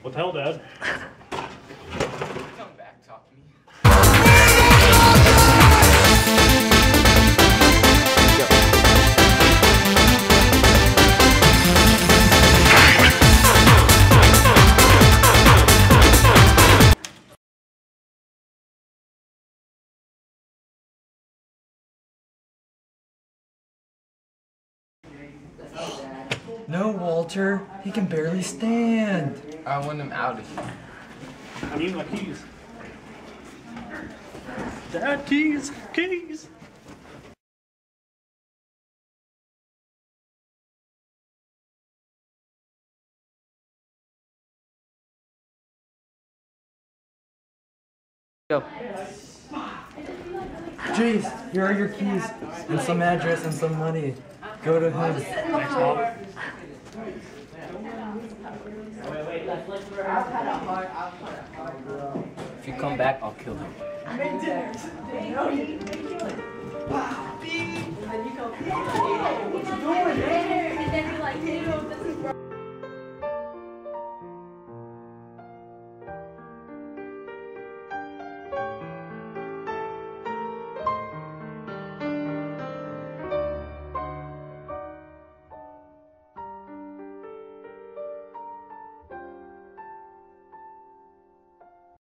What the hell, Dad? No, Walter. He can barely stand. I want him out of here. I need my keys. Dad, keys, keys. Go. Jace, here are your keys and some address and some money. Go to him. Thanks, Mom. If you come back, I'll kill him.